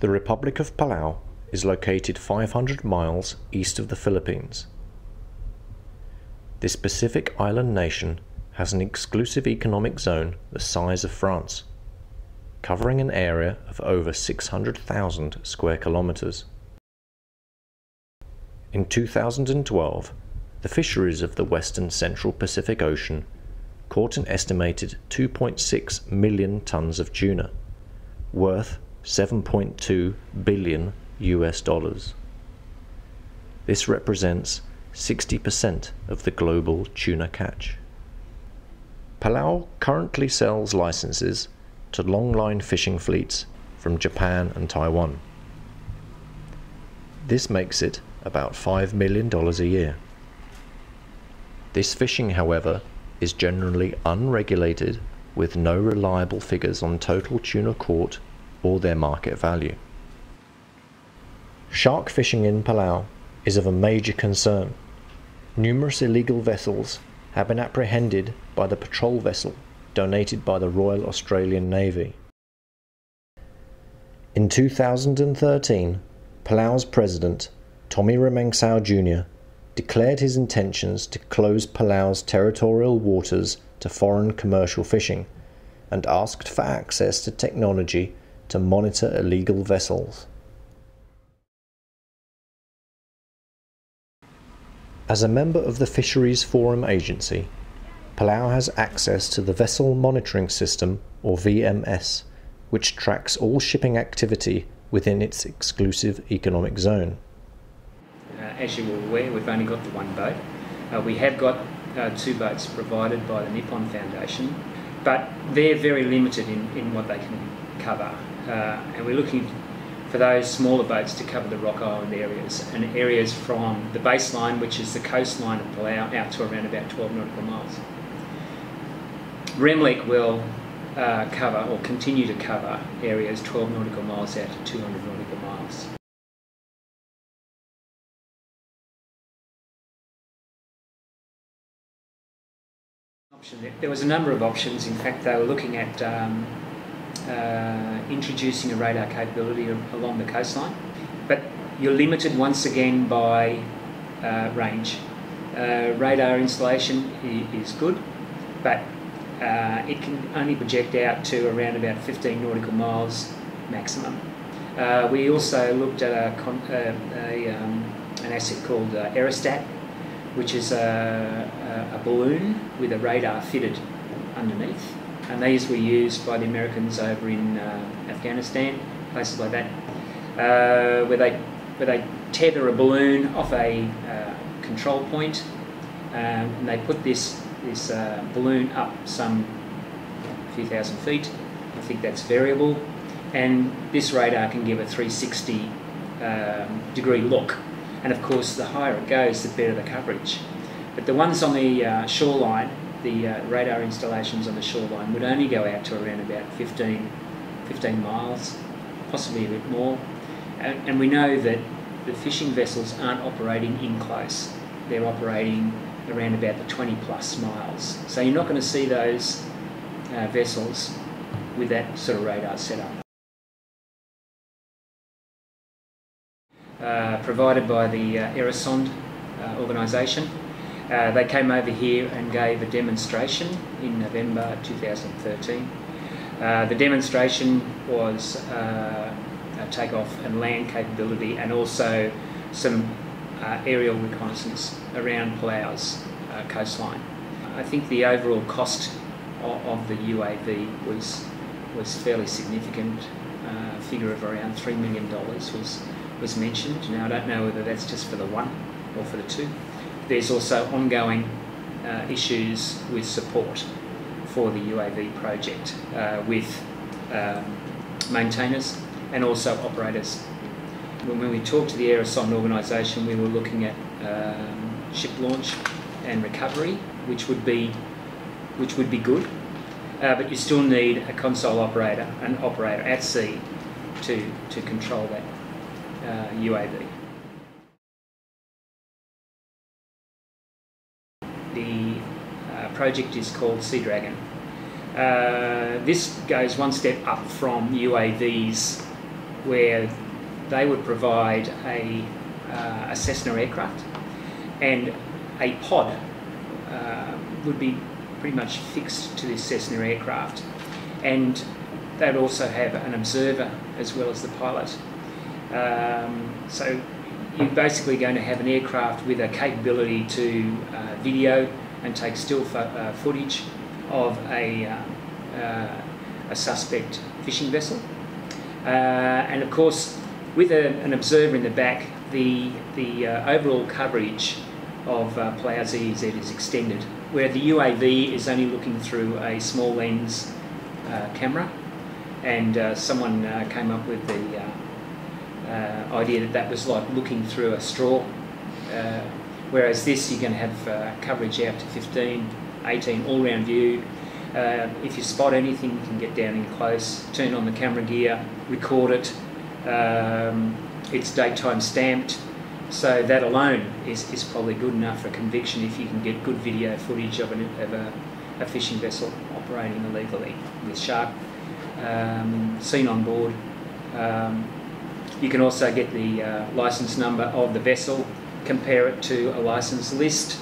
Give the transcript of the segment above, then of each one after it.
The Republic of Palau is located 500 miles east of the Philippines. This Pacific island nation has an exclusive economic zone the size of France, covering an area of over 600,000 square kilometers. In 2012, the fisheries of the western central Pacific Ocean caught an estimated 2.6 million tons of tuna, worth 7.2 billion US dollars. This represents 60% of the global tuna catch. Palau currently sells licenses to longline fishing fleets from Japan and Taiwan. This makes it about $5 million a year. This fishing, however, is generally unregulated with no reliable figures on total tuna caught or their market value. Shark fishing in Palau is of a major concern. Numerous illegal vessels have been apprehended by the patrol vessel donated by the Royal Australian Navy. In 2013, Palau's president, Tommy Remengesau Jr., declared his intentions to close Palau's territorial waters to foreign commercial fishing and asked for access to technology to monitor illegal vessels. As a member of the Fisheries Forum Agency, Palau has access to the Vessel Monitoring System, or VMS, which tracks all shipping activity within its exclusive economic zone. Uh, as you are aware, we've only got the one boat. Uh, we have got uh, two boats provided by the Nippon Foundation, but they're very limited in, in what they can cover. Uh, and we're looking for those smaller boats to cover the Rock Island areas and areas from the baseline, which is the coastline of Palau, out to around about 12 nautical miles. Remeliik will uh, cover or continue to cover areas 12 nautical miles out to 200 nautical miles. There was a number of options. In fact, they were looking at um, uh, introducing a radar capability along the coastline, but you're limited once again by uh, range. Uh, radar installation is good, but uh, it can only project out to around about 15 nautical miles maximum. Uh, we also looked at a, a, a um, an asset called uh, Aerostat, which is a, a, balloon with a radar fitted underneath and these were used by the Americans over in uh, Afghanistan, places like that, uh, where they where they tether a balloon off a uh, control point, um, and they put this this balloon up some few thousand feet. I think that's variable, and this radar can give a 360 um, degree look. And of course, the higher it goes, the better the coverage. But the ones on the uh, shoreline the uh, radar installations on the shoreline would only go out to around about 15, 15 miles, possibly a bit more. And, and we know that the fishing vessels aren't operating in close, they're operating around about the 20 plus miles. So you're not going to see those uh, vessels with that sort of radar setup. Uh, provided by the uh, uh, organisation. Uh, they came over here and gave a demonstration in November 2013. Uh, the demonstration was uh, a takeoff and land capability and also some uh, aerial reconnaissance around Palau's uh, coastline. I think the overall cost of, of the UAV was was fairly significant. Uh, figure of around three million dollars was was mentioned. Now I don't know whether that's just for the one or for the two there's also ongoing uh, issues with support for the UAV project uh, with um, maintainers and also operators. When we talked to the Aerosonde organisation, we were looking at um, ship launch and recovery, which would be which would be good, uh, but you still need a console operator, an operator at sea, to to control that uh, project is called Sea Dragon. Uh, this goes one step up from UAVs where they would provide a, uh, a Cessna aircraft and a pod uh, would be pretty much fixed to this Cessna aircraft. And they'd also have an observer as well as the pilot. Um, so you're basically going to have an aircraft with a capability to uh, video and take still fo uh, footage of a, uh, uh a suspect fishing vessel. Uh, and of course, with a, an observer in the back, the, the uh, overall coverage of uh, is extended, where the UAV is only looking through a small lens camera. And someone came up with the uh, idea that that was like looking through a straw. Whereas this, you're going to have uh, coverage out to 15, 18, all round view. Uh, if you spot anything, you can get down in close, turn on the camera gear, record it. Um, it's daytime stamped, so that alone is, is probably good enough for conviction if you can get good video footage of, an, of a, a fishing vessel operating illegally with shark um, seen on board. Um, you can also get the uh, license number of the vessel, compare it to a license list,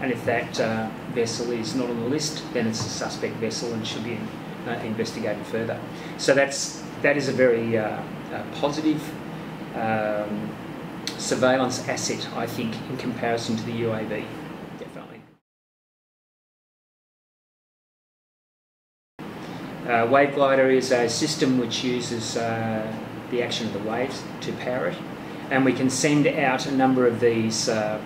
and if that uh, vessel is not on the list, then it's a suspect vessel and should be uh, investigated further. So that's that is a very uh, uh, positive um, surveillance asset, I think, in comparison to the UAV. Definitely. Uh, Waveglider is a system which uses the action of the waves to power it. And we can send out a number of these uh,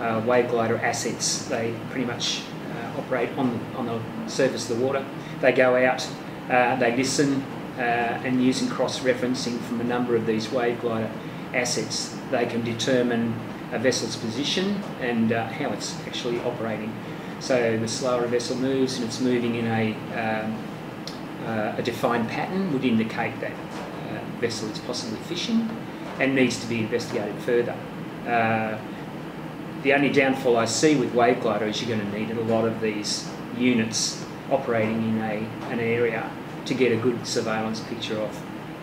uh, Waveglider assets. They pretty much uh, operate on, on the surface of the water. They go out, uh, they listen, uh, and using cross-referencing from a number of these Waveglider assets, they can determine a vessel's position and uh, how it's actually operating. So the slower a vessel moves and it's moving in a, um, a defined pattern would indicate that vessel is possibly fishing and needs to be investigated further. Uh, the only downfall I see with Waveglider is you're going to need a lot of these units operating in a, an area to get a good surveillance picture of,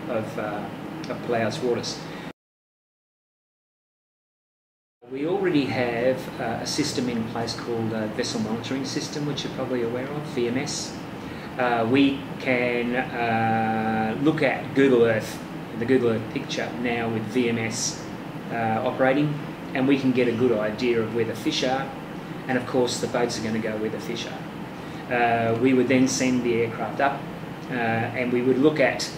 of, uh, of waters. We already have uh, a system in place called a Vessel Monitoring System, which you're probably aware of, VMS. Uh, we can uh, look at Google Earth the Google Earth picture now with VMS uh, operating and we can get a good idea of where the fish are and of course the boats are going to go where the fish are. Uh, we would then send the aircraft up uh, and we would look at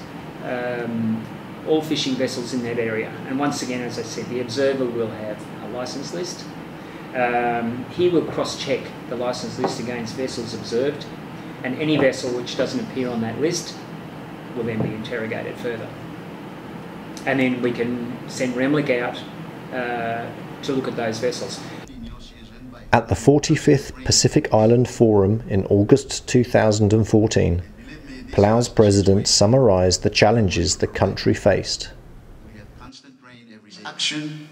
um, all fishing vessels in that area and once again as I said the observer will have a license list. Um, he will cross-check the license list against vessels observed and any vessel which doesn't appear on that list will then be interrogated further and then we can send Remeliik out uh, to look at those vessels. At the 45th Pacific Island Forum in August 2014, Palau's president summarised the challenges the country faced. Action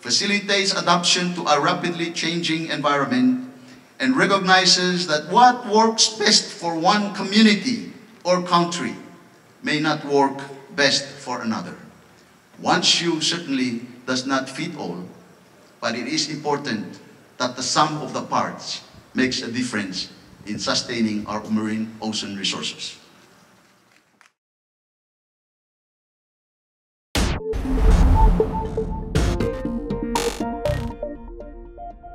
facilitates adaptation to a rapidly changing environment and recognizes that what works best for one community or country may not work best for another. One shoe certainly does not fit all, but it is important that the sum of the parts makes a difference in sustaining our marine ocean resources.